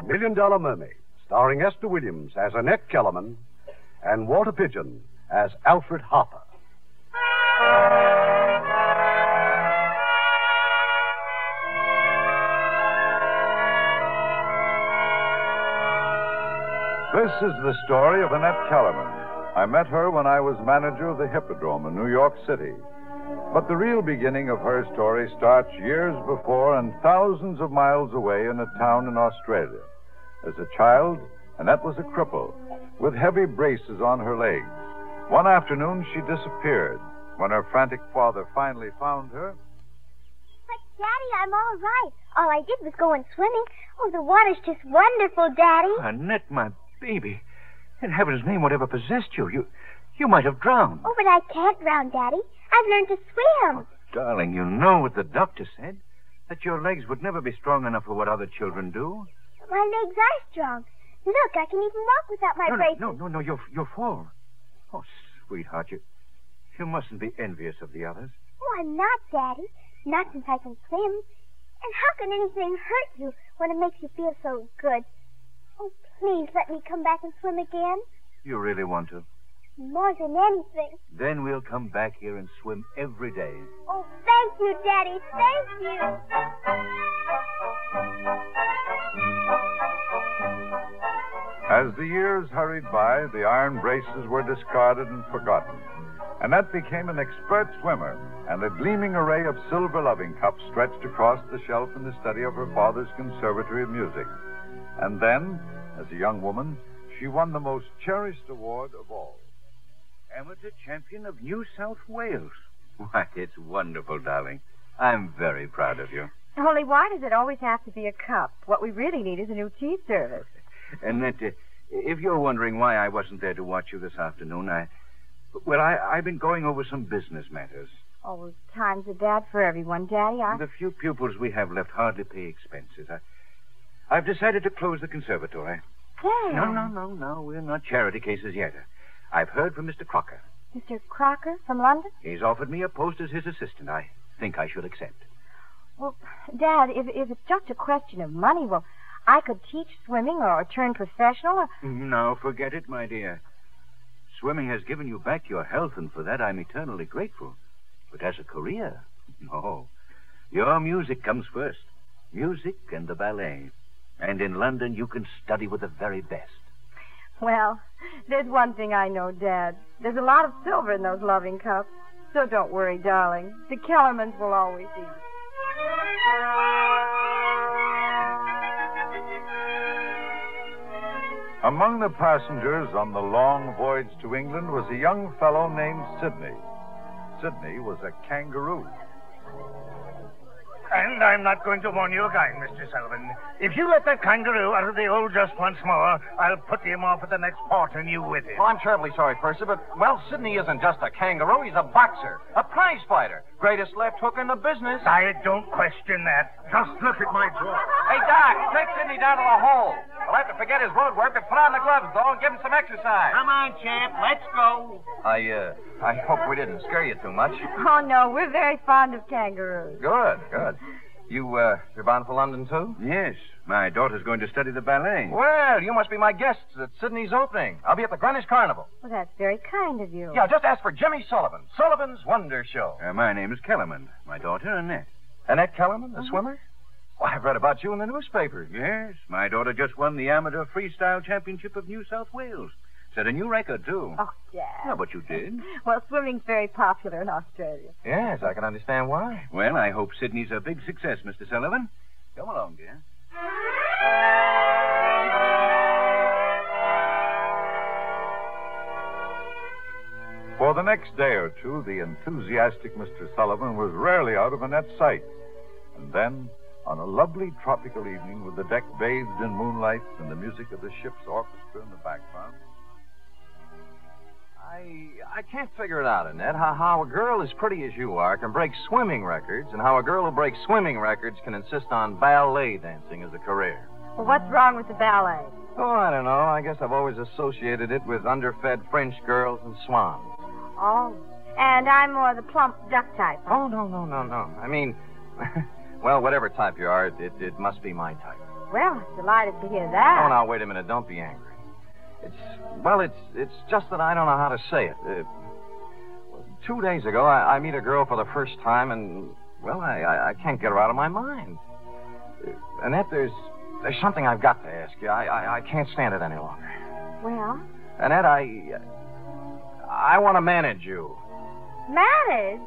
Million Dollar Mermaid, starring Esther Williams as Annette Kellerman and Walter Pidgeon as Alfred Harper. This is the story of Annette Kellerman. I met her when I was manager of the Hippodrome in New York City. But the real beginning of her story starts years before and thousands of miles away in a town in Australia. As a child, Annette was a cripple with heavy braces on her legs. One afternoon, she disappeared. When her frantic father finally found her, But, Daddy, I'm all right. All I did was go in swimming. Oh, the water's just wonderful, Daddy. Annette, my baby. In heaven's name, whatever possessed you? You you might have drowned. Oh, but I can't drown, Daddy. I've learned to swim. Darling, you know what the doctor said. That your legs would never be strong enough for what other children do. My legs are strong. Look, I can even walk without my no, braces. no, no, no, you'll, you'll fall. Oh, sweetheart, you, you mustn't be envious of the others. Oh, I'm not, Daddy. Not since I can swim. And how can anything hurt you when it makes you feel so good? Oh, please let me come back and swim again. You really want to? More than anything. Then we'll come back here and swim every day. Oh, thank you, Daddy. Thank you. As the years hurried by, the iron braces were discarded and forgotten. Annette became an expert swimmer, and a gleaming array of silver loving cups stretched across the shelf in the study of her father's Conservatory of Music. And then, as a young woman, she won the most cherished award of all. Amateur champion of New South Wales. Why, it's wonderful, darling. I'm very proud of you. Only why does it always have to be a cup? What we really need is a new tea service. Annette, uh, if you're wondering why I wasn't there to watch you this afternoon, I. Well, I, I've been going over some business matters. Oh, times are bad for everyone, Daddy. I... The few pupils we have left hardly pay expenses. I, I've decided to close the conservatory. Dad. No, no, no, no. We're not charity cases yet. I've heard from Mr. Crocker. Mr. Crocker from London? He's offered me a post as his assistant. I think I should accept. Well, Dad, if, if it's just a question of money, well, I could teach swimming or turn professional or. No, forget it, my dear. Swimming has given you back your health, and for that I'm eternally grateful. But as a career, no. Your music comes first. Music and the ballet. And in London, you can study with the very best. Well, there's one thing I know, Dad. There's a lot of silver in those loving cups. So don't worry, darling. The Kellermans will always eat. Among the passengers on the long voyage to England was a young fellow named Sidney. Sidney was a kangaroo. And I'm not going to warn you again, Mr. Sullivan. If you let that kangaroo out of the old just once more, I'll put him off at the next port and you with him. Well, I'm terribly sorry, Percy, but, well, Sidney isn't just a kangaroo. He's a boxer, a prize fighter, greatest left hook in the business. I don't question that. Just look at my jaw. Hey, Doc, take Sidney down to the hole. We'll have to forget his road work and put on the gloves, though, and give him some exercise. Come on, champ. Let's go. I, uh, I hope we didn't scare you too much. Oh, no, we're very fond of kangaroos. Good, good. You, uh, you're bound for London, too? Yes, my daughter's going to study the ballet. Well, you must be my guests at Sydney's opening. I'll be at the Greenwich Carnival. Well, that's very kind of you. Yeah, just ask for Jimmy Sullivan. Sullivan's Wonder Show. Uh, my name is Kellerman. My daughter, Annette. Annette Kellerman, the uh-huh. swimmer? Well, I've read about you in the newspapers. Yes, my daughter just won the Amateur Freestyle Championship of New South Wales. Set a new record, too. Oh, Dad. Yeah, but you did. Well, swimming's very popular in Australia. Yes, I can understand why. Well, I hope Sydney's a big success, Mr. Sullivan. Come along, dear. For the next day or two, the enthusiastic Mr. Sullivan was rarely out of Annette's sight. And then, on a lovely tropical evening with the deck bathed in moonlight and the music of the ship's orchestra in the background, I I can't figure it out, Annette, how, how a girl as pretty as you are can break swimming records, and how a girl who breaks swimming records can insist on ballet dancing as a career. Well, what's wrong with the ballet? Oh, I don't know. I guess I've always associated it with underfed French girls and swans. Oh. And I'm more the plump duck type. Oh, no, no, no, no. I mean, well, whatever type you are, it, it must be my type. Well, delighted to hear that. Oh, now, wait a minute. Don't be angry. It's, well, it's it's just that I don't know how to say it. Uh, two days ago, I, I meet a girl for the first time, and, well, I, I, I can't get her out of my mind. Uh, Annette, there's, there's something I've got to ask you. I, I, I can't stand it any longer. Well, Annette, I, I want to manage you. manage?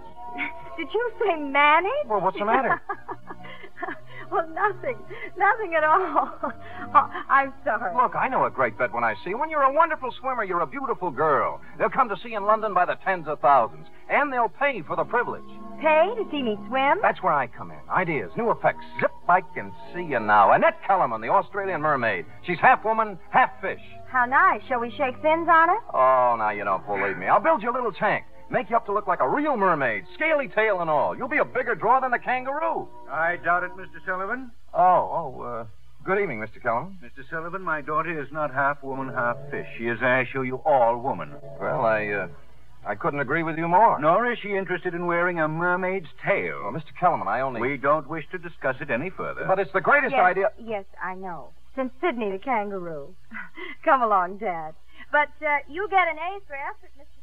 Did you say Manny? Well, what's the matter? well, nothing. Nothing at all. Oh, I'm sorry. Look, I know a great bet when I see one. When you're a wonderful swimmer. You're a beautiful girl. They'll come to see you in London by the tens of thousands, and they'll pay for the privilege. Pay to see me swim? That's where I come in. Ideas, new effects. Zip, I can see you now. Annette Kellerman, the Australian mermaid. She's half woman, half fish. How nice. Shall we shake fins on her? Oh, now you don't believe me. I'll build you a little tank. Make you up to look like a real mermaid, scaly tail and all. You'll be a bigger draw than the kangaroo. I doubt it, Mr. Sullivan. Oh, oh, uh, good evening, Mr. Kellerman. Mr. Sullivan, my daughter is not half woman, half fish. She is, I assure you, all woman. Well, I, uh, I couldn't agree with you more. Nor is she interested in wearing a mermaid's tail. Well, Mr. Kellerman, I only. We don't wish to discuss it any further. But it's the greatest yes, idea. Yes, I know. Since Sydney the kangaroo. Come along, Dad. But uh, you get an A for effort, Mr.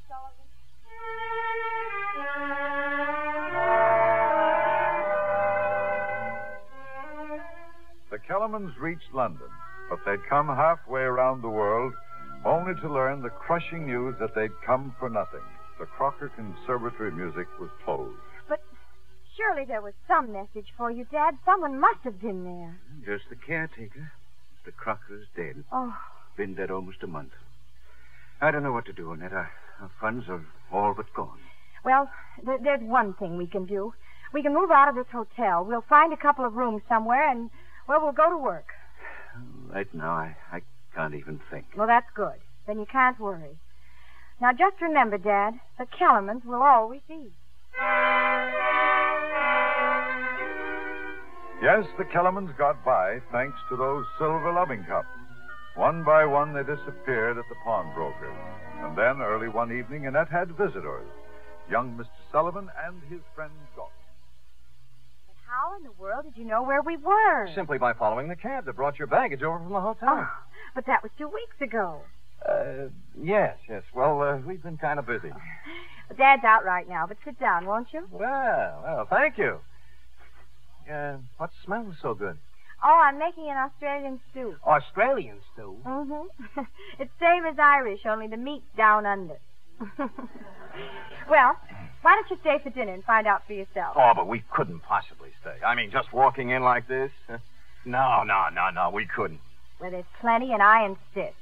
Sullivan. The Kellermans reached London, but they'd come halfway around the world only to learn the crushing news that they'd come for nothing. The Crocker Conservatory music was closed. But surely there was some message for you, Dad. Someone must have been there. Just the caretaker. Mr. Crocker's dead. Oh, Been dead almost a month. I don't know what to do, Annette. Our, our funds are all but gone. well, th- there's one thing we can do. We can move out of this hotel. We'll find a couple of rooms somewhere, and, well, we'll go to work. Right now, I, I can't even think. Well, that's good. Then you can't worry. Now, just remember, Dad, the Kellermans will always be. Yes, the Kellermans got by thanks to those silver loving cups. One by one, they disappeared at the pawnbroker's. And then, early one evening, Annette had visitors young Mr. Sullivan and his friend Doc. But how in the world did you know where we were? Simply by following the cab that brought your baggage over from the hotel. Oh, but that was two weeks ago. Uh, yes, yes. Well, uh, we've been kind of busy. But Dad's out right now, but sit down, won't you? Well, well, thank you. Uh, what smells so good? Oh, I'm making an Australian stew. Australian stew. Mm-hmm. it's same as Irish, only the meat's down under. well, why don't you stay for dinner and find out for yourself? Oh, but we couldn't possibly stay. I mean, just walking in like this? No, no, no, no, we couldn't. Well, there's plenty, and I insist.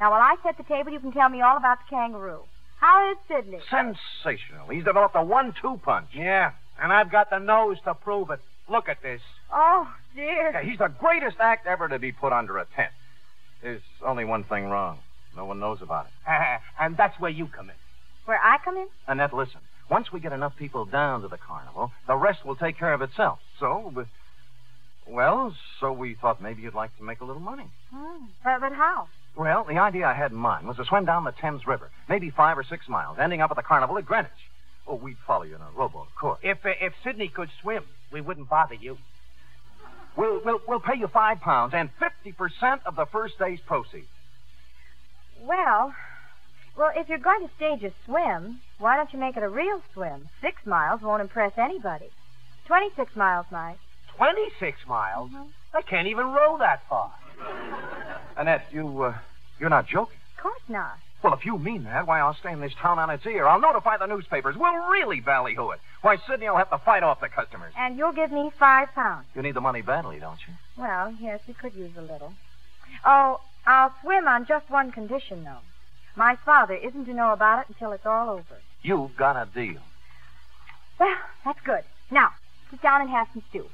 Now, while I set the table, you can tell me all about the kangaroo. How is Sydney? Sensational. He's developed a one-two punch. Yeah, and I've got the nose to prove it. Look at this. Oh, dear. Yeah, he's the greatest act ever to be put under a tent. There's only one thing wrong. No one knows about it. and that's where you come in. Where I come in? Annette, listen. Once we get enough people down to the carnival, the rest will take care of itself. So, but, well, so we thought maybe you'd like to make a little money. Hmm. But, but how? Well, the idea I had in mind was to swim down the Thames River, maybe five or six miles, ending up at the carnival at Greenwich. Oh, we'd follow you in a rowboat, of course. If uh, if Sydney could swim, we wouldn't bother you. We'll, we'll, we'll pay you five pounds and 50% of the first day's proceeds. Well, well, if you're going to stage a swim, why don't you make it a real swim? Six miles won't impress anybody. Twenty-six miles might. 26 miles? I can't even row that far. Annette, you, uh, you're not joking. Of course not. Well, if you mean that, why, I'll stay in this town on its ear. I'll notify the newspapers. We'll really ballyhoo it. Why, Sydney will have to fight off the customers. And you'll give me five pounds. You need the money badly, don't you? Well, yes, we could use a little. Oh, I'll swim on just one condition, though. My father isn't to know about it until it's all over. You've got a deal. Well, that's good. Now, sit down and have some stew.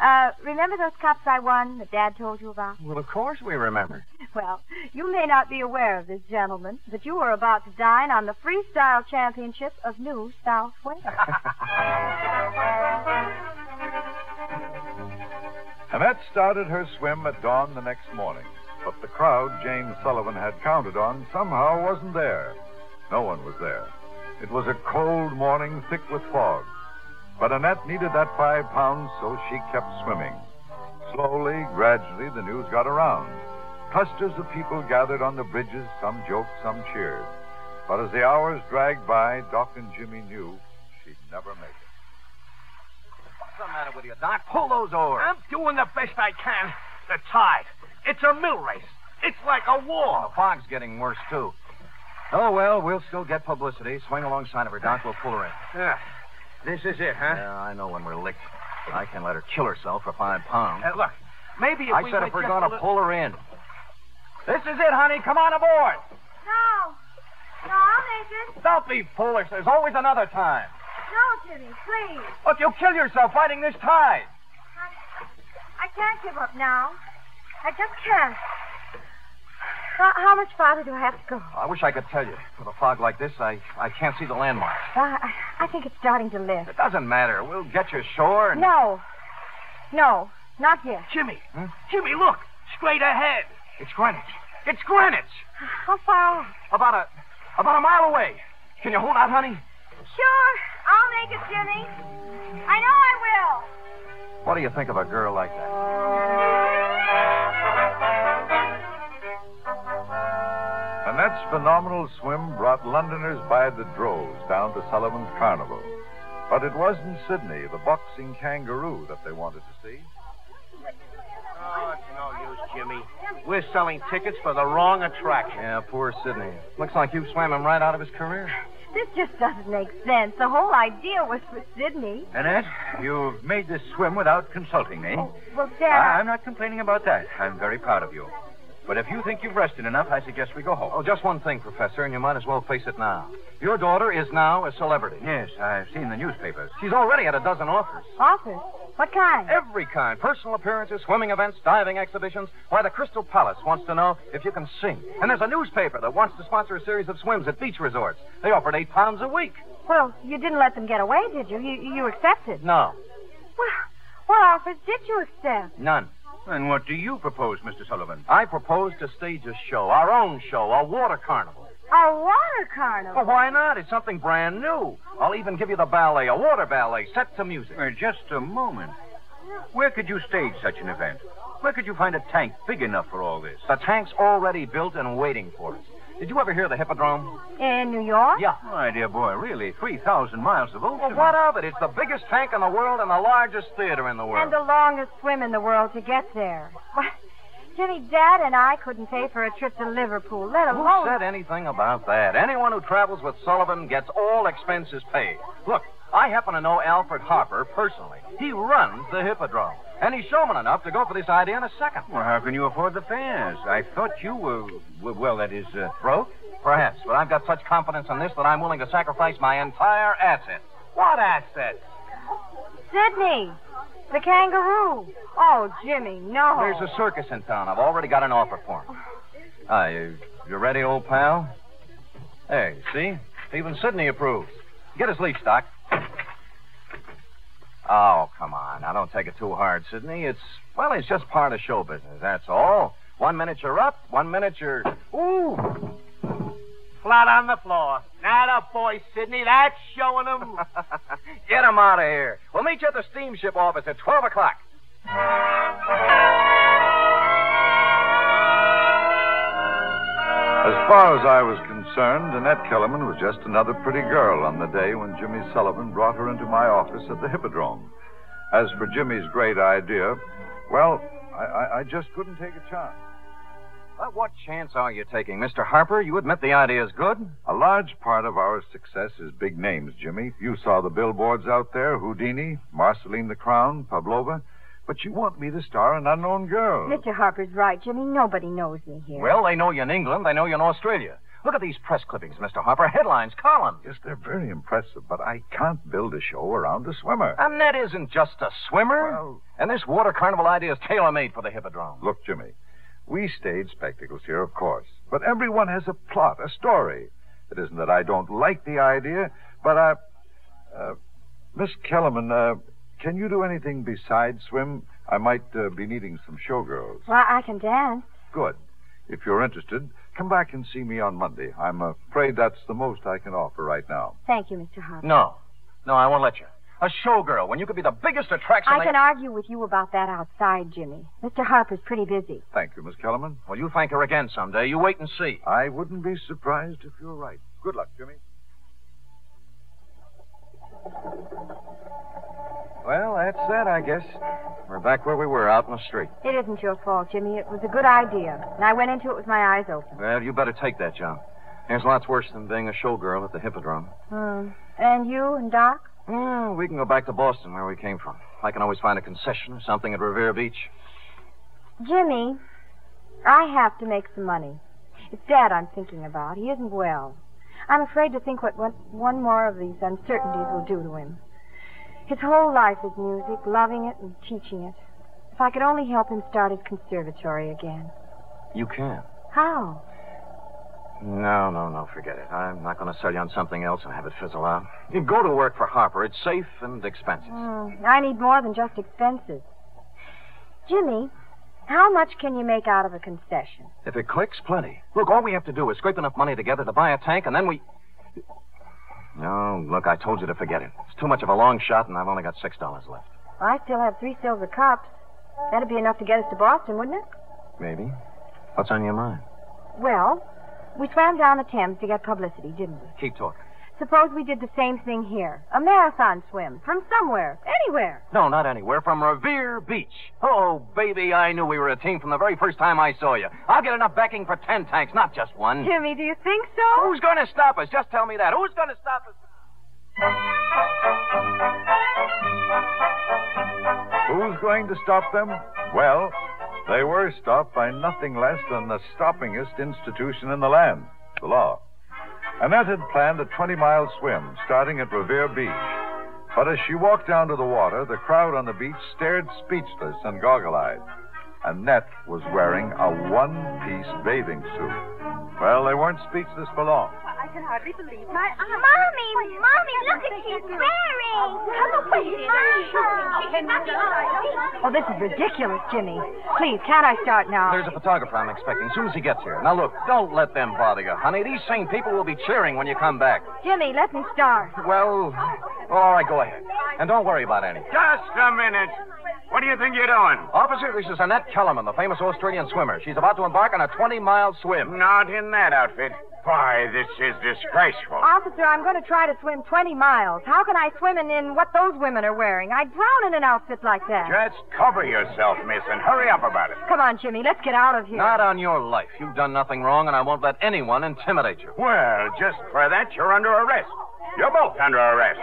Uh, remember those cups I won that Dad told you about? Well, of course we remember. Well, you may not be aware of this, gentlemen, but you are about to dine on the Freestyle Championship of New South Wales. Annette started her swim at dawn the next morning, but the crowd James Sullivan had counted on somehow wasn't there. No one was there. It was a cold morning, thick with fog. But Annette needed that five pounds, so she kept swimming. Slowly, gradually, the news got around. Clusters of people gathered on the bridges, some joked, some cheered. But as the hours dragged by, Doc and Jimmy knew she'd never make it. What's the matter with you, Doc? Pull those oars. I'm doing the best I can. The tide. It's a mill race. It's like a war. The fog's getting worse, too. Oh, well, we'll still get publicity. Swing alongside of her, Doc. We'll pull her in. Yeah. This is it, huh? Yeah, I know when we're licked. I can let her kill herself for five pounds. Uh, look, maybe if I we said if we're going to little- pull her in. This is it, honey. Come on aboard. No. No, I'll make it. Don't be foolish. There's always another time. No, Jimmy, please. Look, you'll kill yourself fighting this tide. I, I can't give up now. I just can't. How, how much farther do I have to go? I wish I could tell you. With a fog like this, I, I can't see the landmarks. I, I think it's starting to lift. It doesn't matter. We'll get you ashore and... No. No, not yet. Jimmy. Hmm? Jimmy, look. Straight ahead. It's Greenwich. It's Greenwich. How far? About a about a mile away. Can you hold out, honey? Sure. I'll make it, Jimmy. I know I will. What do you think of a girl like that? Annette's phenomenal swim brought Londoners by the droves down to Sullivan's Carnival. But it wasn't Sydney, the boxing kangaroo, that they wanted to see. Oh, it's no use, Jimmy. We're selling tickets for the wrong attraction. Yeah, poor Sydney. Looks like you swam him right out of his career. This just doesn't make sense. The whole idea was for Sydney. Annette, you've made this swim without consulting me. Oh, well, Dad. I- I'm not complaining about that. I'm very proud of you. But if you think you've rested enough, I suggest we go home. Oh, just one thing, Professor, and you might as well face it now. Your daughter is now a celebrity. Yes, I've seen the newspapers. She's already had a dozen offers. Offers? What kind? Every kind. Personal appearances, swimming events, diving exhibitions. Why, the Crystal Palace wants to know if you can sing. And there's a newspaper that wants to sponsor a series of swims at beach resorts. They offered eight pounds a week. Well, you didn't let them get away, did you? You, you accepted. No, Well, what offers did you accept? none. And what do you propose, Mr. Sullivan? I propose to stage a show, our own show, a water carnival. A water carnival. Well, why not? It's something brand new. I'll even give you the ballet, a water ballet, set to music. Uh, just a moment. Where could you stage such an event? Where could you find a tank big enough for all this? The tank's already built and waiting for us. Did you ever hear the Hippodrome? In New York? Yeah. My dear boy, really, 3,000 miles of ocean. Well, what of it? It's the biggest tank in the world and the largest theater in the world. And the longest swim in the world to get there. Why, Jimmy, Dad and I couldn't pay for a trip to Liverpool, let Who alone. said anything about that? Anyone who travels with Sullivan gets all expenses paid. Look, I happen to know Alfred Harper personally. He runs the Hippodrome. And he's showman enough to go for this idea in a second. Well, how can you afford the fares? I thought you were, were well, that is, uh, broke. Perhaps, but I've got such confidence in this that I'm willing to sacrifice my entire asset. What asset? Sydney, the kangaroo. Oh, Jimmy, no. There's a circus in town. I've already got an offer for him. Ah, you, you ready, old pal? Hey, see? Even Sydney approves. Get his leash, Doc. Oh, come on. Now, don't take it too hard, Sidney. It's, well, it's just part of show business, that's all. One minute you're up, one minute you're. Ooh! Flat on the floor. Not a boy, Sidney. That's showing him. Get him out of here. We'll meet you at the steamship office at 12 o'clock. As far as I was concerned, Annette Kellerman was just another pretty girl on the day when Jimmy Sullivan brought her into my office at the Hippodrome. As for Jimmy's great idea, well, I, I, I just couldn't take a chance. But what chance are you taking, Mr. Harper? You admit the idea is good? A large part of our success is big names, Jimmy. You saw the billboards out there Houdini, Marceline the Clown, Pavlova. But you want me to star an unknown girl. Mr. Harper's right, Jimmy. Nobody knows me here. Well, they know you in England. They know you in Australia. Look at these press clippings, Mr. Harper. Headlines, columns. Yes, they're very impressive, but I can't build a show around a swimmer. Annette isn't just a swimmer. Well- and this water carnival idea is tailor-made for the Hippodrome. Look, Jimmy, we stage spectacles here, of course, but everyone has a plot, a story. It isn't that I don't like the idea, but I. Uh, Miss Kellerman, uh, can you do anything besides swim? I might uh, be needing some showgirls. Well, I can dance. Good. If you're interested, come back and see me on Monday. I'm afraid that's the most I can offer right now. Thank you, Mr. Harper. No. No, I won't let you. A showgirl when you could be the biggest attraction. I they- can argue with you about that outside, Jimmy. Mr. Harper's pretty busy. Thank you, Miss Kellerman. Well, you thank her again someday. You wait and see. I wouldn't be surprised if you're right. Good luck, Jimmy. Well, that's that, I guess. We're back where we were, out in the street. It isn't your fault, Jimmy. It was a good idea. And I went into it with my eyes open. Well, you better take that, job. There's lots worse than being a showgirl at the Hippodrome. Hmm. And you and Doc? Yeah, we can go back to Boston, where we came from. I can always find a concession or something at Revere Beach. Jimmy, I have to make some money. It's Dad I'm thinking about. He isn't well. I'm afraid to think what one, one more of these uncertainties will do to him. His whole life is music, loving it and teaching it. If I could only help him start his conservatory again. You can. How? No, no, no, forget it. I'm not going to sell you on something else and have it fizzle out. You go to work for Harper. It's safe and expensive. Hmm, I need more than just expenses. Jimmy, how much can you make out of a concession? If it clicks, plenty. Look, all we have to do is scrape enough money together to buy a tank, and then we. No, look, I told you to forget it. It's too much of a long shot, and I've only got six dollars left. I still have three silver cups. That'd be enough to get us to Boston, wouldn't it? Maybe. What's on your mind? Well, we swam down the Thames to get publicity, didn't we? Keep talking. Suppose we did the same thing here. A marathon swim from somewhere, anywhere. No, not anywhere. From Revere Beach. Oh, baby, I knew we were a team from the very first time I saw you. I'll get enough backing for ten tanks, not just one. Jimmy, do you think so? Who's going to stop us? Just tell me that. Who's going to stop us? Who's going to stop them? Well, they were stopped by nothing less than the stoppingest institution in the land, the law. Annette had planned a 20 mile swim starting at Revere Beach. But as she walked down to the water, the crowd on the beach stared speechless and goggle eyed. Annette was wearing a one piece bathing suit. Well, they weren't speechless for long. I can hardly believe my eyes. Mommy, Mommy, look at she's wearing. Come away, Oh, this is ridiculous, Jimmy. Please, can't I start now? There's a photographer I'm expecting as soon as he gets here. Now, look, don't let them bother you, honey. These same people will be cheering when you come back. Jimmy, let me start. Well, well, all right, go ahead. And don't worry about anything. Just a minute. What do you think you're doing? Officer, this is Annette Kellerman, the famous Australian swimmer. She's about to embark on a 20 mile swim. Not in that outfit. Why, this is disgraceful. Officer, I'm going to try to swim 20 miles. How can I swim in, in what those women are wearing? I'd drown in an outfit like that. Just cover yourself, miss, and hurry up about it. Come on, Jimmy, let's get out of here. Not on your life. You've done nothing wrong, and I won't let anyone intimidate you. Well, just for that, you're under arrest. You're both under arrest.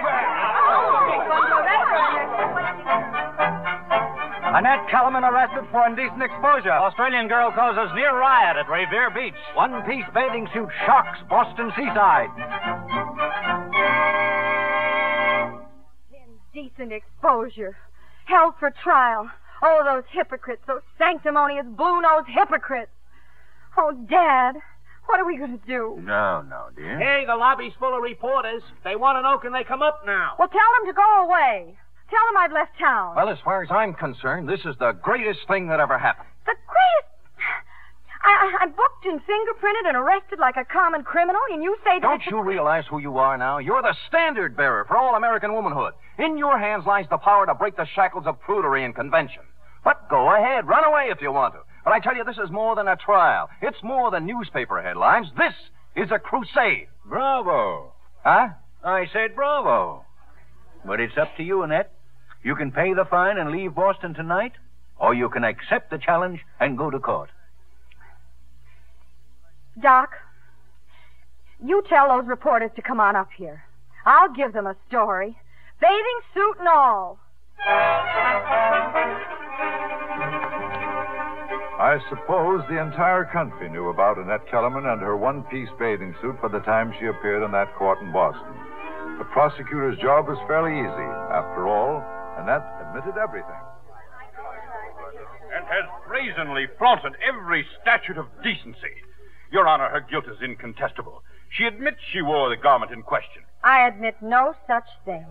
Annette Kellerman arrested for indecent exposure. Australian girl causes near riot at Revere Beach. One piece bathing suit shocks Boston seaside. Indecent exposure. Held for trial. Oh, those hypocrites, those sanctimonious, blue-nosed hypocrites. Oh, Dad, what are we going to do? No, no, dear. Hey, the lobby's full of reporters. They want to know can they come up now? Well, tell them to go away. Tell them I've left town. Well, as far as I'm concerned, this is the greatest thing that ever happened. The greatest. I, I, I'm booked and fingerprinted and arrested like a common criminal, and you say that. Don't you realize who you are now? You're the standard bearer for all American womanhood. In your hands lies the power to break the shackles of prudery and convention. But go ahead, run away if you want to. But I tell you, this is more than a trial. It's more than newspaper headlines. This is a crusade. Bravo. Huh? I said bravo. But it's up to you, Annette. You can pay the fine and leave Boston tonight, or you can accept the challenge and go to court. Doc, you tell those reporters to come on up here. I'll give them a story. Bathing suit and all. I suppose the entire country knew about Annette Kellerman and her one piece bathing suit by the time she appeared in that court in Boston. The prosecutor's job was fairly easy. After all, Annette admitted everything. and has brazenly flaunted every statute of decency. Your Honor, her guilt is incontestable. She admits she wore the garment in question. I admit no such thing.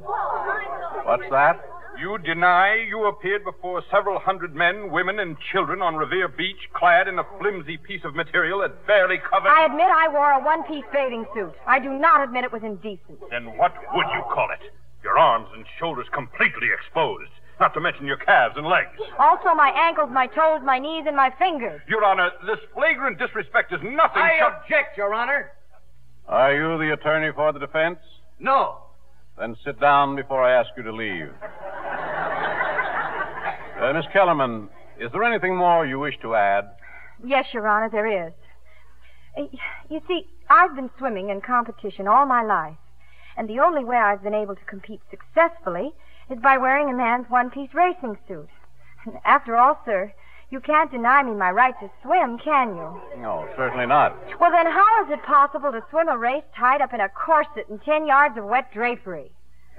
What's that? You deny you appeared before several hundred men, women, and children on Revere Beach clad in a flimsy piece of material that barely covered. I admit I wore a one piece bathing suit. I do not admit it was indecent. Then what would you call it? Your arms and shoulders completely exposed, not to mention your calves and legs. Also, my ankles, my toes, my knees, and my fingers. Your Honor, this flagrant disrespect is nothing I short. object, Your Honor. Are you the attorney for the defense? No. Then sit down before I ask you to leave. Uh, Miss Kellerman, is there anything more you wish to add? Yes, Your Honor, there is. Uh, You see, I've been swimming in competition all my life, and the only way I've been able to compete successfully is by wearing a man's one piece racing suit. After all, sir, you can't deny me my right to swim, can you? No, certainly not. Well, then, how is it possible to swim a race tied up in a corset and ten yards of wet drapery?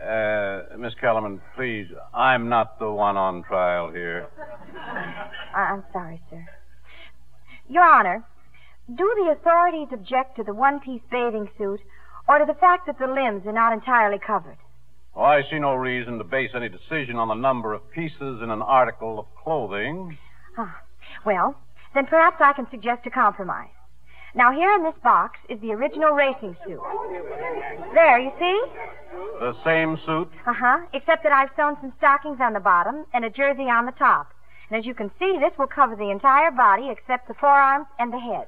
Uh, Miss Kellerman, please, I'm not the one on trial here. I'm sorry, sir. Your Honor, do the authorities object to the one piece bathing suit or to the fact that the limbs are not entirely covered? Oh, I see no reason to base any decision on the number of pieces in an article of clothing. Ah, well, then perhaps I can suggest a compromise. Now, here in this box is the original racing suit. There, you see? The same suit? Uh huh. Except that I've sewn some stockings on the bottom and a jersey on the top. And as you can see, this will cover the entire body except the forearms and the head.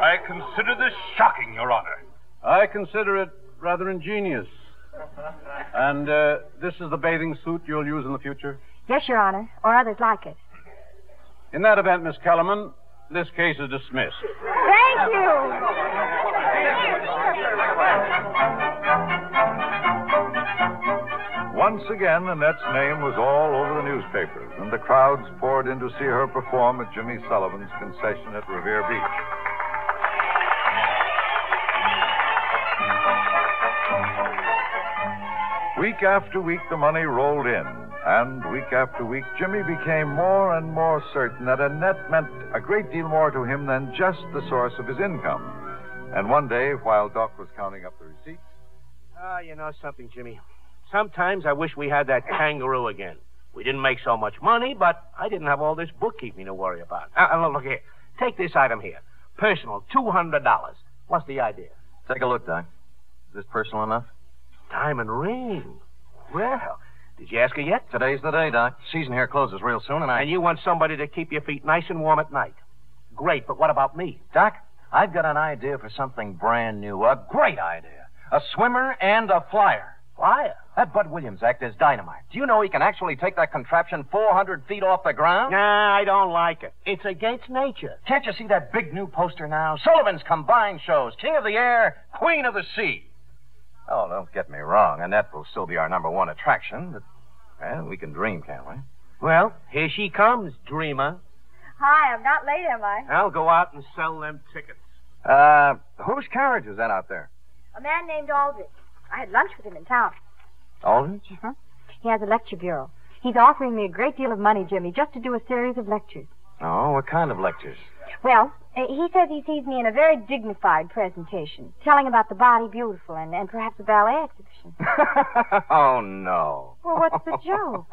I consider this shocking, Your Honor. I consider it rather ingenious. And uh, this is the bathing suit you'll use in the future? Yes, Your Honor, or others like it. In that event, Miss Kellerman, this case is dismissed. Thank you. Once again, Annette's name was all over the newspapers, and the crowds poured in to see her perform at Jimmy Sullivan's concession at Revere Beach. Week after week, the money rolled in, and week after week, Jimmy became more and more certain that Annette meant a great deal more to him than just the source of his income. And one day, while Doc was counting up the receipts, Ah, you know something, Jimmy? Sometimes I wish we had that kangaroo again. We didn't make so much money, but I didn't have all this bookkeeping to worry about. Uh, uh, look here. Take this item here. Personal, $200. What's the idea? Take a look, Doc. Is this personal enough? Diamond ring. Well, did you ask her yet? Today's the day, Doc. Season here closes real soon, and I. And you want somebody to keep your feet nice and warm at night. Great, but what about me? Doc, I've got an idea for something brand new. A great idea. A swimmer and a flyer. Flyer? That Bud Williams act is dynamite. Do you know he can actually take that contraption 400 feet off the ground? Nah, I don't like it. It's against nature. Can't you see that big new poster now? Sullivan's combined shows King of the Air, Queen of the Sea. Oh, don't get me wrong. Annette will still be our number one attraction, but, well, we can dream, can't we? Well, here she comes, dreamer. Hi, I'm not late, am I? I'll go out and sell them tickets. Uh, whose carriage is that out there? A man named Aldrich. I had lunch with him in town. Aldrich? Uh-huh. He has a lecture bureau. He's offering me a great deal of money, Jimmy, just to do a series of lectures. Oh, what kind of lectures? Well, uh, he says he sees me in a very dignified presentation, telling about the body beautiful and, and perhaps a ballet exhibition. oh, no. Well, what's the joke?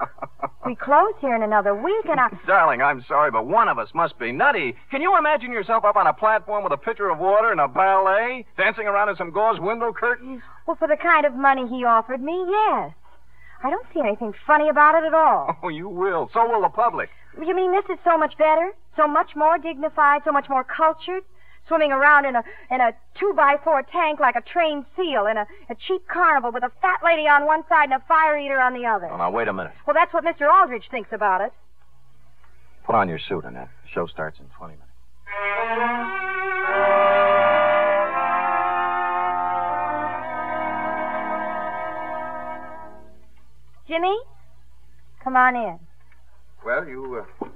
We close here in another week, and I. Darling, I'm sorry, but one of us must be nutty. Can you imagine yourself up on a platform with a pitcher of water and a ballet, dancing around in some gauze window curtains? Well, for the kind of money he offered me, yes. I don't see anything funny about it at all. Oh, you will. So will the public. You mean this is so much better? So much more dignified, so much more cultured? Swimming around in a in a two by four tank like a trained seal in a, a cheap carnival with a fat lady on one side and a fire eater on the other. Oh, now, wait a minute. Well, that's what Mr. Aldrich thinks about it. Put on your suit, Annette. The show starts in 20 minutes. Jimmy, come on in. Well, you, uh,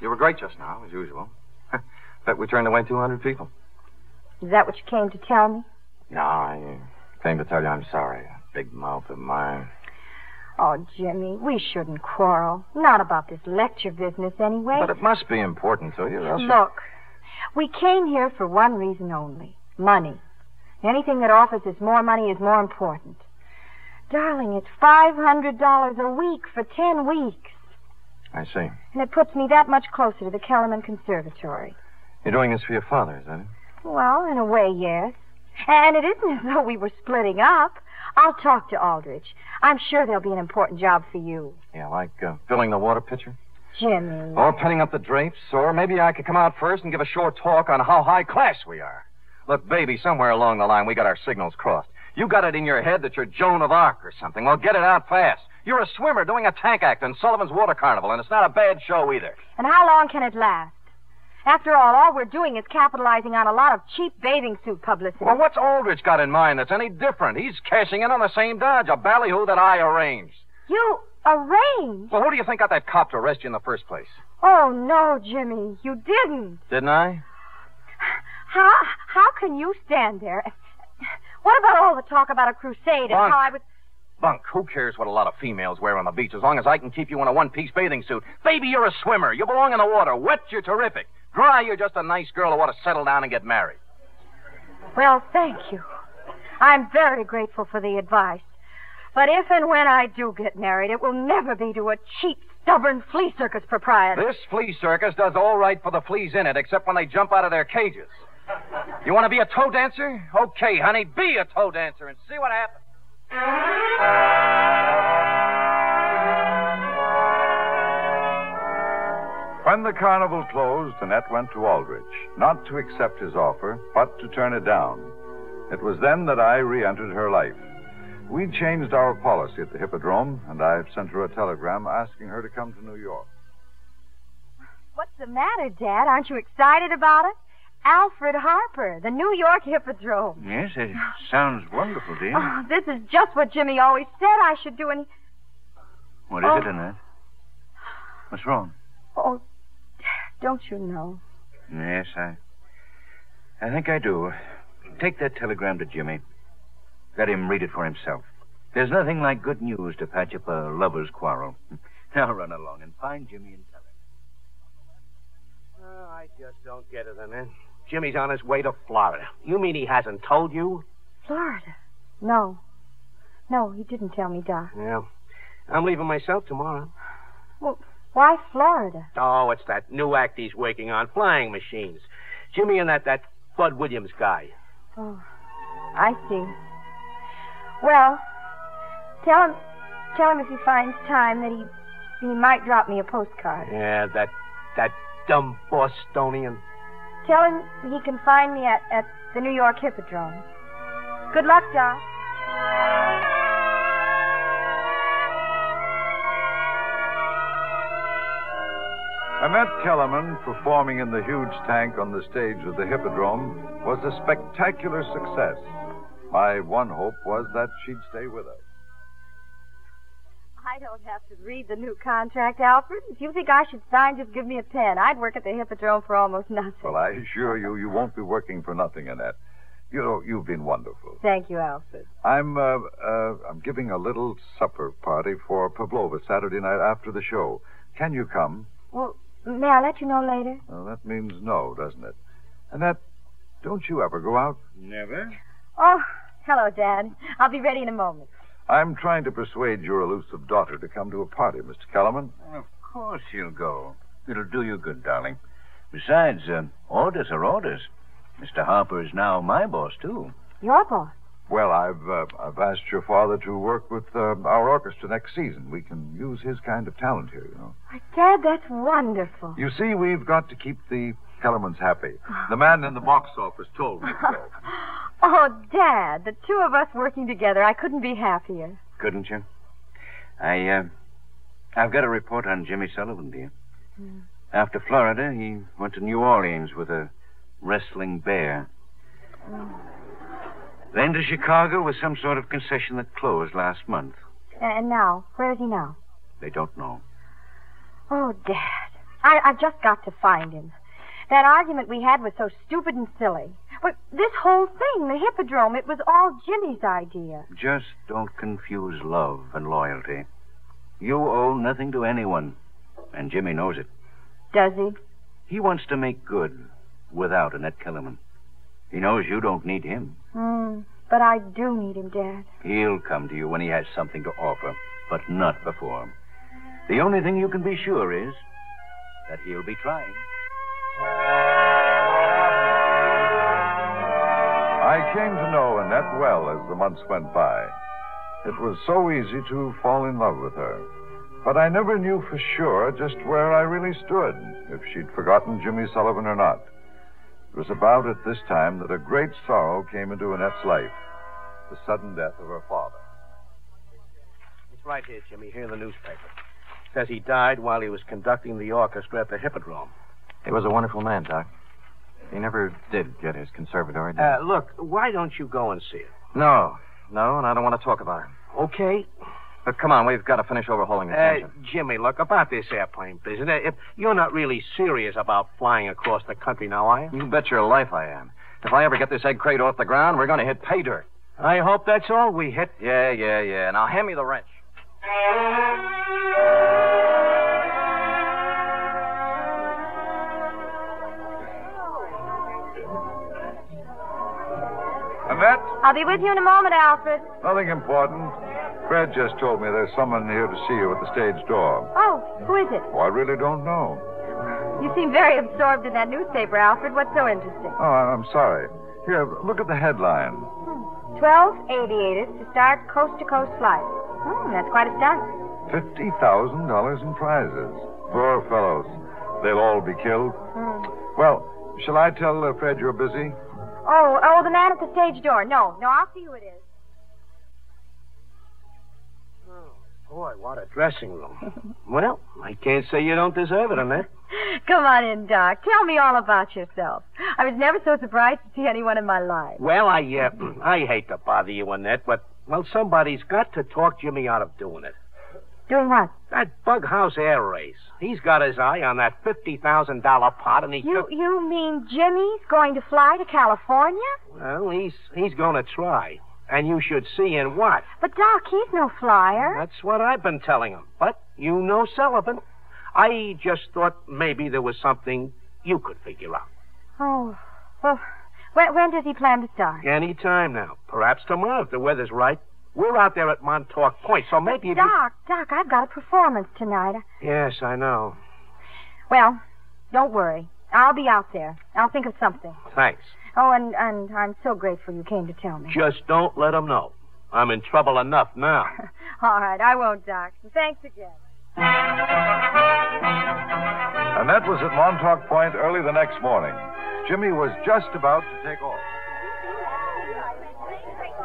you were great just now, as usual. Bet we turned away 200 people. Is that what you came to tell me? No, I uh, came to tell you I'm sorry. Big mouth of mine. Oh, Jimmy, we shouldn't quarrel. Not about this lecture business, anyway. But it must be important to you. Else you- Look, we came here for one reason only money. Anything that offers us more money is more important. Darling, it's $500 a week for 10 weeks. I see. And it puts me that much closer to the Kellerman Conservatory. You're doing this for your father, is that it? Well, in a way, yes. And it isn't as though we were splitting up. I'll talk to Aldrich. I'm sure there'll be an important job for you. Yeah, like uh, filling the water pitcher? Jimmy. Or pinning up the drapes, or maybe I could come out first and give a short talk on how high class we are. Look, baby, somewhere along the line we got our signals crossed. You got it in your head that you're Joan of Arc or something. Well, get it out fast. You're a swimmer doing a tank act in Sullivan's Water Carnival, and it's not a bad show either. And how long can it last? After all, all we're doing is capitalizing on a lot of cheap bathing suit publicity. Well, what's Aldrich got in mind that's any different? He's cashing in on the same dodge, a ballyhoo that I arranged. You arranged? Well, who do you think got that cop to arrest you in the first place? Oh, no, Jimmy. You didn't. Didn't I? How, how can you stand there? What about all the talk about a crusade and Bunk. how I was... Bunk, who cares what a lot of females wear on the beach as long as I can keep you in a one piece bathing suit? Baby, you're a swimmer. You belong in the water. Wet, you're terrific. Dry, you're just a nice girl who ought to settle down and get married. Well, thank you. I'm very grateful for the advice. But if and when I do get married, it will never be to a cheap, stubborn flea circus proprietor. This flea circus does all right for the fleas in it, except when they jump out of their cages. You want to be a toe dancer? Okay, honey, be a toe dancer and see what happens. When the carnival closed, Annette went to Aldrich, not to accept his offer, but to turn it down. It was then that I re entered her life. We'd changed our policy at the Hippodrome, and I have sent her a telegram asking her to come to New York. What's the matter, Dad? Aren't you excited about it? Alfred Harper, the New York Hippodrome. Yes, it sounds wonderful, dear. Oh, this is just what Jimmy always said I should do, and he... What is oh. it, Annette? What's wrong? Oh, don't you know? Yes, I. I think I do. Take that telegram to Jimmy. Let him read it for himself. There's nothing like good news to patch up a lover's quarrel. Now run along and find Jimmy and tell him. Oh, I just don't get it, Annette. Jimmy's on his way to Florida. You mean he hasn't told you? Florida? No. No, he didn't tell me, Doc. Yeah. I'm leaving myself tomorrow. Well, why Florida? Oh, it's that new act he's working on, flying machines. Jimmy and that, that Bud Williams guy. Oh, I see. Well, tell him, tell him if he finds time that he, he might drop me a postcard. Yeah, that, that dumb Bostonian. Tell him he can find me at, at the New York Hippodrome. Good luck, Doc. Annette Kellerman, performing in the huge tank on the stage of the Hippodrome, was a spectacular success. My one hope was that she'd stay with us. I don't have to read the new contract, Alfred. If you think I should sign, just give me a pen. I'd work at the Hippodrome for almost nothing. Well, I assure you, you won't be working for nothing, Annette. You know, you've been wonderful. Thank you, Alfred. I'm, uh, uh, I'm giving a little supper party for Pavlova Saturday night after the show. Can you come? Well, may I let you know later? Well, that means no, doesn't it? Annette, don't you ever go out? Never? Oh, hello, Dad. I'll be ready in a moment. I'm trying to persuade your elusive daughter to come to a party, Mr. Kellerman. Of course she'll go. It'll do you good, darling. Besides, uh, orders are orders. Mr. Harper is now my boss, too. Your boss. Well, I've uh, I've asked your father to work with uh, our orchestra next season. We can use his kind of talent here, you know. My dad, that's wonderful. You see, we've got to keep the Kellermans happy. The man in the box office told me so. Oh, Dad, the two of us working together, I couldn't be happier. Couldn't you? I, uh, I've got a report on Jimmy Sullivan, dear. Hmm. After Florida, he went to New Orleans with a wrestling bear. Then to Chicago with some sort of concession that closed last month. And now, where is he now? They don't know. Oh, Dad, I, I've just got to find him. That argument we had was so stupid and silly. But this whole thing, the Hippodrome, it was all Jimmy's idea. Just don't confuse love and loyalty. You owe nothing to anyone, and Jimmy knows it. Does he? He wants to make good without Annette Kellerman. He knows you don't need him. Hmm. But I do need him, Dad. He'll come to you when he has something to offer, but not before. The only thing you can be sure is that he'll be trying. I came to know Annette well as the months went by. It was so easy to fall in love with her. But I never knew for sure just where I really stood, if she'd forgotten Jimmy Sullivan or not. It was about at this time that a great sorrow came into Annette's life the sudden death of her father. It's right here, Jimmy, here in the newspaper. Says he died while he was conducting the orchestra at the Hippodrome. He was a wonderful man, Doc. He never did get his conservatory. Did? Uh, look, why don't you go and see it? no, no, and I don't want to talk about it. Okay. But come on, we've got to finish overhauling the Uh, engine. Jimmy, look, about this airplane business, if you're not really serious about flying across the country now, are you? You bet your life I am. If I ever get this egg crate off the ground, we're going to hit pay dirt. I hope that's all we hit. Yeah, yeah, yeah. Now hand me the wrench. I'll be with you in a moment, Alfred. nothing important. Fred just told me there's someone here to see you at the stage door. Oh, who is it? Oh, I really don't know. You seem very absorbed in that newspaper, Alfred. What's so interesting? Oh, I'm sorry. Here, look at the headline. Twelve aviators to start coast to coast flights. Hmm, that's quite a stunt. $50,000 in prizes. Poor fellows. They'll all be killed. Hmm. Well, shall I tell uh, Fred you're busy? Oh, oh, the man at the stage door. No, no, I'll see who it is. Oh, boy, what a dressing room. well, I can't say you don't deserve it, Annette. Come on in, Doc. Tell me all about yourself. I was never so surprised to see anyone in my life. Well, I uh, I hate to bother you, Annette, but well, somebody's got to talk Jimmy out of doing it. Doing what? That bug house air race. He's got his eye on that fifty thousand dollar pot, and he You took. you mean Jimmy's going to fly to California? Well, he's he's going to try, and you should see in what. But Doc, he's no flyer. That's what I've been telling him. But you know Sullivan. I just thought maybe there was something you could figure out. Oh, well, when, when does he plan to start? Any time now. Perhaps tomorrow if the weather's right. We're out there at Montauk Point, so maybe if you... Doc, Doc, I've got a performance tonight. Yes, I know. Well, don't worry. I'll be out there. I'll think of something. Thanks. Oh, and, and I'm so grateful you came to tell me. Just don't let them know. I'm in trouble enough now. All right, I won't, Doc. Thanks again. Annette was at Montauk Point early the next morning. Jimmy was just about to take off.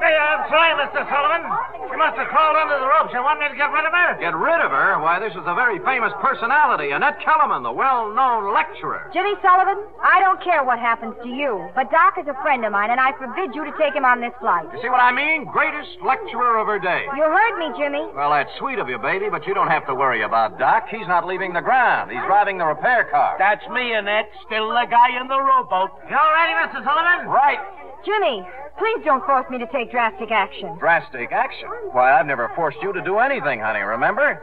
Hey, I'm sorry, Mr. Sullivan. She must have crawled under the ropes. You want me to get rid of her? Get rid of her? Why, this is a very famous personality, Annette Kellerman, the well-known lecturer. Jimmy Sullivan, I don't care what happens to you, but Doc is a friend of mine, and I forbid you to take him on this flight. You see what I mean? Greatest lecturer of her day. You heard me, Jimmy. Well, that's sweet of you, baby, but you don't have to worry about Doc. He's not leaving the ground. He's driving the repair car. That's me, Annette. Still the guy in the rowboat. You all ready, Mr. Sullivan? Right. Jimmy, please don't force me to take drastic action. Drastic action. Why, I've never forced you to do anything, honey, remember?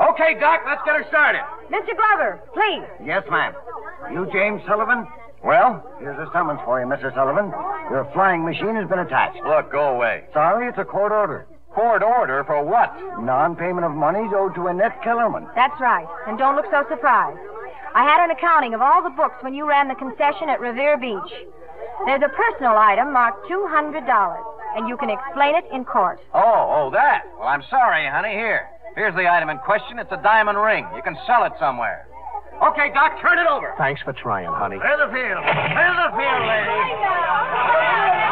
Okay, Doc, let's get her started. Mr. Glover, please. Yes, ma'am. You James Sullivan? Well, here's a summons for you, Mr. Sullivan. Your flying machine has been attached. Look, go away. Sorry, it's a court order. Court order for what? Non-payment of monies owed to Annette Kellerman. That's right, and don't look so surprised. I had an accounting of all the books when you ran the concession at Revere Beach. There's a personal item marked $200, and you can explain it in court. Oh, oh, that. Well, I'm sorry, honey. Here. Here's the item in question. It's a diamond ring. You can sell it somewhere. Okay, Doc, turn it over. Thanks for trying, honey. Clear the field. Clear the field, lady. Oh,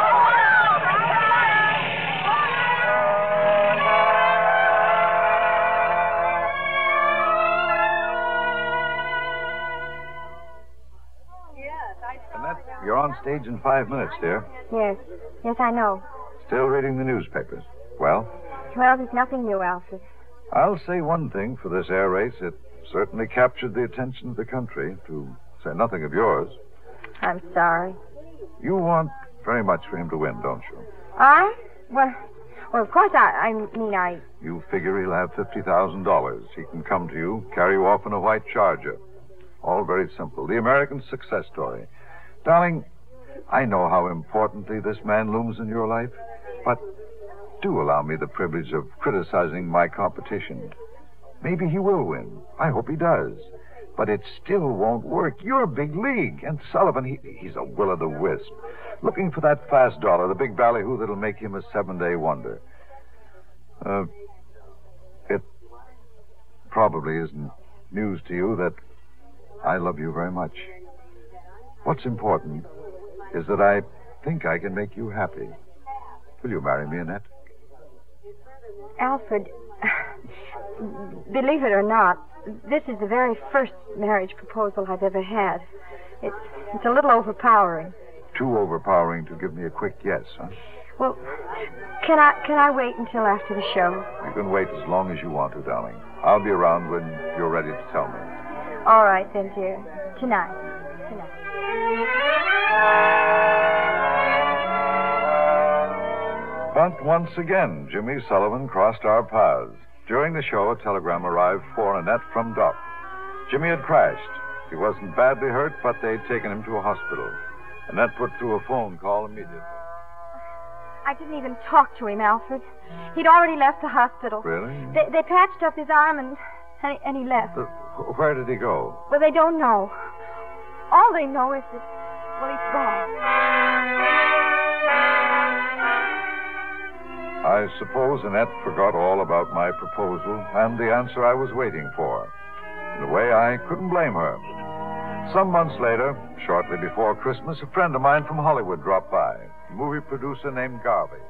on stage in five minutes, dear. Yes, yes, I know. Still reading the newspapers. Well, Well, there's nothing new, Alfred. I'll say one thing for this air race. It certainly captured the attention of the country, to say nothing of yours. I'm sorry. You want very much for him to win, don't you? I? Well, well, of course, I, I mean, I. You figure he'll have $50,000. He can come to you, carry you off in a white charger. All very simple. The American success story. Darling, I know how importantly this man looms in your life, but do allow me the privilege of criticizing my competition. Maybe he will win. I hope he does. But it still won't work. You're big league. And Sullivan, he, he's a will o' the wisp. Looking for that fast dollar, the big ballyhoo that'll make him a seven day wonder. Uh, it probably isn't news to you that I love you very much. What's important is that I think I can make you happy. Will you marry me, Annette? Alfred, believe it or not, this is the very first marriage proposal I've ever had. It's, it's a little overpowering. Too overpowering to give me a quick yes, huh? Well, can I can I wait until after the show? You can wait as long as you want to, darling. I'll be around when you're ready to tell me. All right then, dear. Tonight. But once again, Jimmy Sullivan crossed our paths. During the show, a telegram arrived for Annette from Doc. Jimmy had crashed. He wasn't badly hurt, but they'd taken him to a hospital. Annette put through a phone call immediately. I didn't even talk to him, Alfred. He'd already left the hospital. Really? They, they patched up his arm and, and, he, and he left. Uh, where did he go? Well, they don't know. All they know is that, well, he's gone. I suppose Annette forgot all about my proposal and the answer I was waiting for. In a way, I couldn't blame her. Some months later, shortly before Christmas, a friend of mine from Hollywood dropped by. A movie producer named Garvey.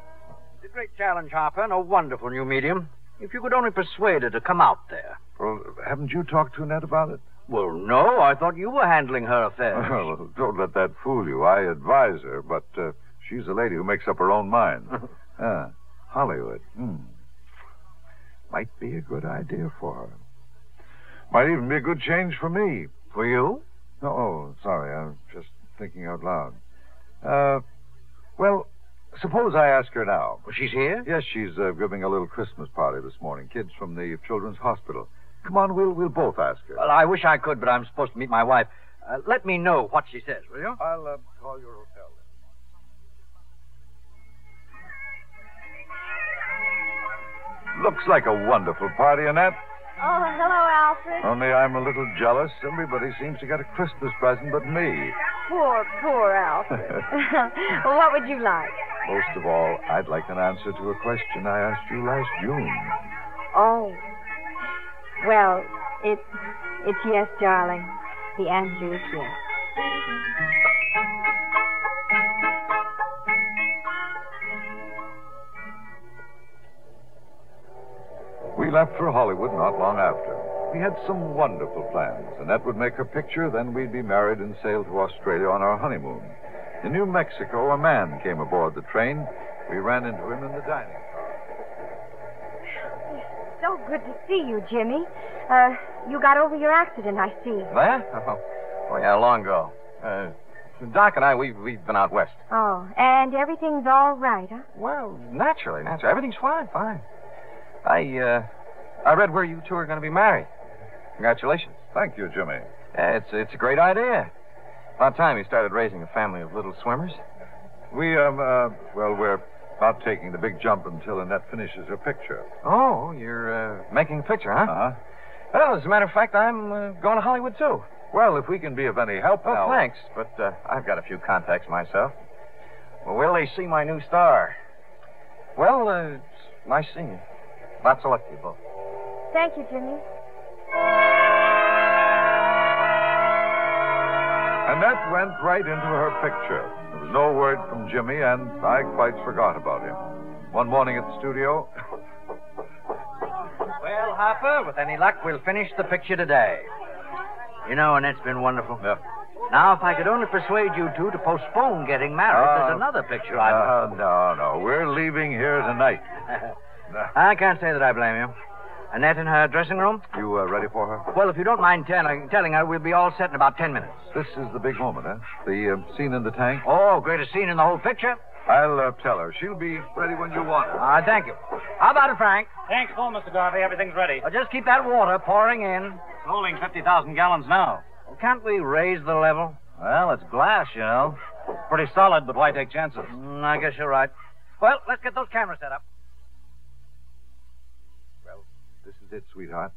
It's a great challenge, Harper, and a wonderful new medium. If you could only persuade her to come out there. Well, haven't you talked to Annette about it? Well, no. I thought you were handling her affairs. Well, don't let that fool you. I advise her, but uh, she's a lady who makes up her own mind. ah, Hollywood. Hmm. Might be a good idea for her. Might even be a good change for me. For you? No, oh, sorry. I'm just thinking out loud. Uh, well, suppose I ask her now. Well, she's here? Yes, she's uh, giving a little Christmas party this morning. Kids from the Children's Hospital. Come on, we'll we'll both ask her. Well, I wish I could, but I'm supposed to meet my wife. Uh, let me know what she says, will you? I'll uh, call your Looks like a wonderful party, Annette. Oh, hello, Alfred. Only I'm a little jealous. Everybody seems to get a Christmas present but me. Poor, poor Alfred. well, what would you like? Most of all, I'd like an answer to a question I asked you last June. Oh. Well, it's it's yes, darling. The answer is yes. Left for Hollywood not long after. We had some wonderful plans. Annette would make her picture, then we'd be married and sail to Australia on our honeymoon. In New Mexico, a man came aboard the train. We ran into him in the dining car. So good to see you, Jimmy. Uh, you got over your accident, I see. That? Oh, oh yeah, long ago. Uh, Doc and I, we've, we've been out west. Oh, and everything's all right, huh? Well, naturally, naturally. Everything's fine, fine. I, uh, I read where you two are going to be married. Congratulations. Thank you, Jimmy. Yeah, it's, it's a great idea. About time you started raising a family of little swimmers. We, um, uh, well, we're not taking the big jump until Annette finishes her picture. Oh, you're uh, making a picture, huh? Uh-huh. Well, as a matter of fact, I'm uh, going to Hollywood, too. Well, if we can be of any help Oh, now... thanks, but uh, I've got a few contacts myself. Well, will they see my new star? Well, uh, it's nice seeing you. Lots of luck to you both. Thank you, Jimmy. Annette went right into her picture. There was no word from Jimmy, and I quite forgot about him. One morning at the studio, Well, Harper, with any luck, we'll finish the picture today. You know, and it's been wonderful. Yeah. Now, if I could only persuade you two to postpone getting married, Uh, there's another picture I'd Uh, no, no. We're leaving here tonight. I can't say that I blame you. Annette in her dressing room? You uh, ready for her? Well, if you don't mind telling, telling her, we'll be all set in about ten minutes. This is the big moment, huh? The uh, scene in the tank. Oh, greatest scene in the whole picture. I'll uh, tell her. She'll be ready when you want her. Uh, thank you. How about it, Frank? Thanks, full, Mr. Garvey. Everything's ready. Well, just keep that water pouring in. It's Holding 50,000 gallons now. Can't we raise the level? Well, it's glass, you know. Pretty solid, but why take chances? Mm, I guess you're right. Well, let's get those cameras set up. This is it, sweetheart.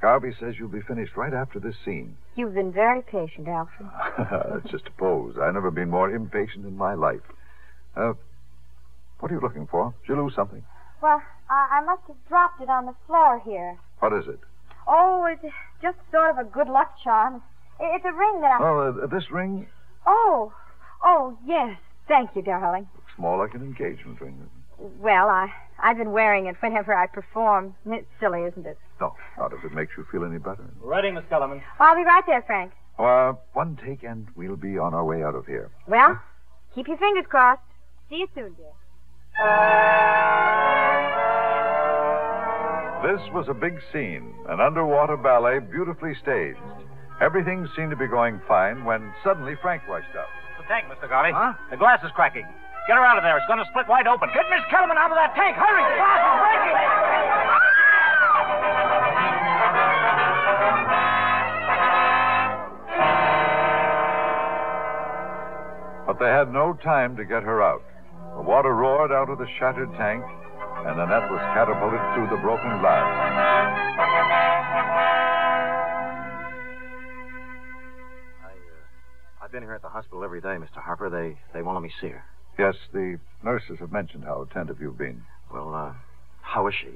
Garvey says you'll be finished right after this scene. You've been very patient, Alfred. it's just a pose. I've never been more impatient in my life. Uh, what are you looking for? Did you lose something? Well, I, I must have dropped it on the floor here. What is it? Oh, it's just sort of a good luck charm. It's a ring that I. Oh, uh, this ring Oh, oh, yes. Thank you, darling. looks more like an engagement ring. Well, I I've been wearing it whenever I perform. It's silly, isn't it? No, not if it makes you feel any better. Ready, Miss Kellerman. Well, I'll be right there, Frank. Uh, one take and we'll be on our way out of here. Well, keep your fingers crossed. See you soon, dear. This was a big scene, an underwater ballet beautifully staged. Everything seemed to be going fine when suddenly Frank rushed up. The tank, Mr. Golly. Huh? The glass is cracking. Get her out of there. It's going to split wide open. Get Miss Kellerman out of that tank. Hurry. The glass is breaking. But they had no time to get her out. The water roared out of the shattered tank, and Annette was catapulted through the broken glass. Uh, I've been here at the hospital every day, Mr. Harper. They they won't let me see her. Yes, the nurses have mentioned how attentive you've been. Well, uh, how is she?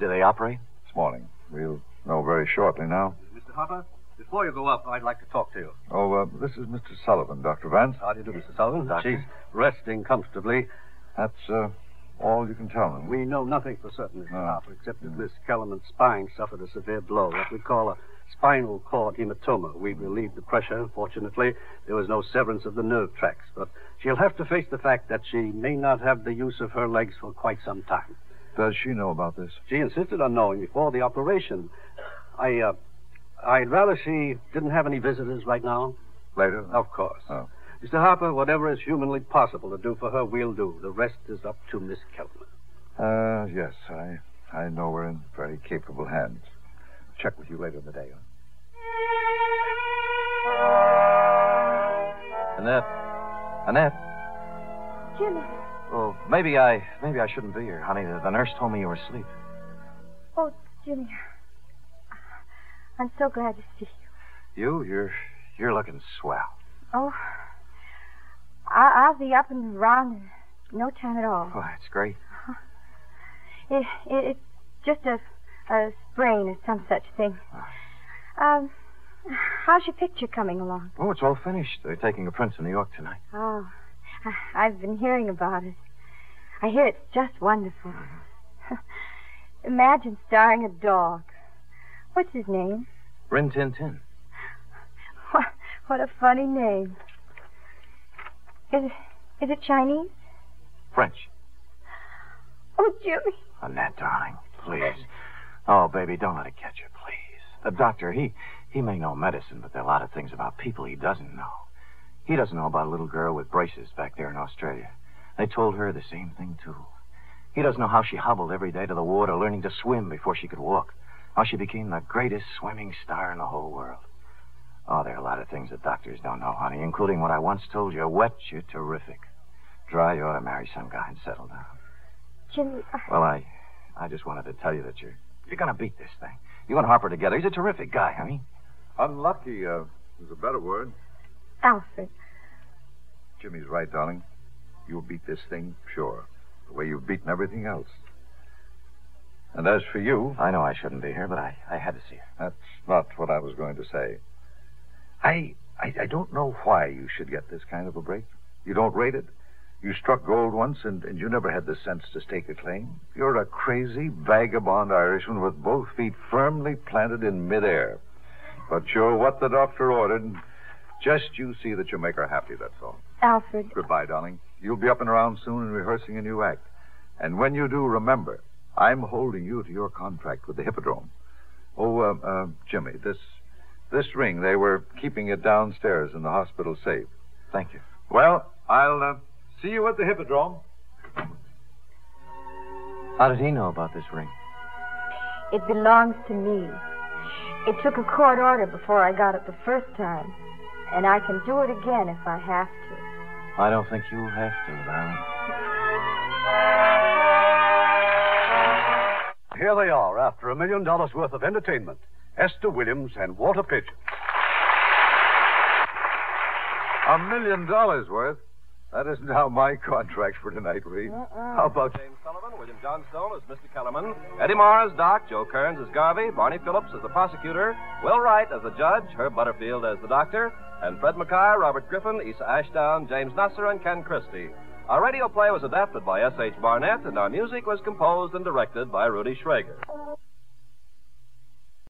Did they operate? This morning. We'll know very shortly now. Mr. Harper, before you go up, I'd like to talk to you. Oh, uh, this is Mr. Sullivan, Dr. Vance. How do you do, Mr. Sullivan? Doctor. She's resting comfortably. That's uh, all you can tell me. We know nothing for certain, Mr. Harper, except that Miss Kellerman's spine suffered a severe blow, what we call a spinal cord hematoma. We relieved the pressure. Fortunately, there was no severance of the nerve tracts, but she'll have to face the fact that she may not have the use of her legs for quite some time. Does she know about this? She insisted on knowing before the operation. I, uh, I'd rather she didn't have any visitors right now. Later? Of course. Oh. Mr. Harper, whatever is humanly possible to do for her, we'll do. The rest is up to Miss Kellerman. Uh, yes, I, I know we're in very capable hands. Check with you later in the day. Annette. Annette. Jimmy. Well, maybe I maybe I shouldn't be here, honey. The, the nurse told me you were asleep. Oh, Jimmy. I'm so glad to see you. You, you're you're looking swell. Oh, I- I'll be up and around in no time at all. Oh, that's great. It, it, it's just a, a sprain or some such thing. Um, how's your picture coming along? Oh, it's all finished. They're taking a print to New York tonight. Oh, I've been hearing about it. I hear it's just wonderful. Imagine starring a dog. What's his name? Rin Tin Tin. What, what a funny name. Is it, is it Chinese? French. Oh, Jimmy. Annette, darling, please. Oh, baby, don't let it catch you, please. The doctor, he he may know medicine, but there are a lot of things about people he doesn't know. He doesn't know about a little girl with braces back there in Australia. They told her the same thing, too. He doesn't know how she hobbled every day to the water learning to swim before she could walk. How she became the greatest swimming star in the whole world. Oh, there are a lot of things that doctors don't know, honey, including what I once told you. Wet, you're terrific. Dry, you ought to marry some guy and settle down. Jimmy, I... Well, I I just wanted to tell you that you're you're gonna beat this thing. You and Harper together. He's a terrific guy, honey. Unlucky uh, is a better word. Alfred. Jimmy's right, darling. You'll beat this thing, sure. The way you've beaten everything else. And as for you. I know I shouldn't be here, but I, I had to see her. That's not what I was going to say. I, I I don't know why you should get this kind of a break. You don't rate it. You struck gold once, and, and you never had the sense to stake a claim. You're a crazy, vagabond Irishman with both feet firmly planted in midair. But you're what the doctor ordered. Just you see that you make her happy, that's all. Alfred. Goodbye, darling. You'll be up and around soon and rehearsing a new act. And when you do, remember, I'm holding you to your contract with the Hippodrome. Oh, uh, uh, Jimmy, this this ring, they were keeping it downstairs in the hospital safe. Thank you. Well, I'll uh, see you at the Hippodrome. How did he know about this ring? It belongs to me. It took a court order before I got it the first time. And I can do it again if I have to. I don't think you'll have to, darling. Here they are after a million dollars worth of entertainment Esther Williams and Walter Pidgeon. A million dollars worth? That isn't how my contract for tonight reads. Uh-uh. How about James Sullivan, William Johnstone as Mr. Kellerman, Eddie Marr as Doc, Joe Kearns as Garvey, Barney Phillips as the prosecutor, Will Wright as the judge, Herb Butterfield as the doctor, and Fred MacKaye, Robert Griffin, Isa Ashdown, James Nusser, and Ken Christy. Our radio play was adapted by S.H. Barnett, and our music was composed and directed by Rudy Schrager.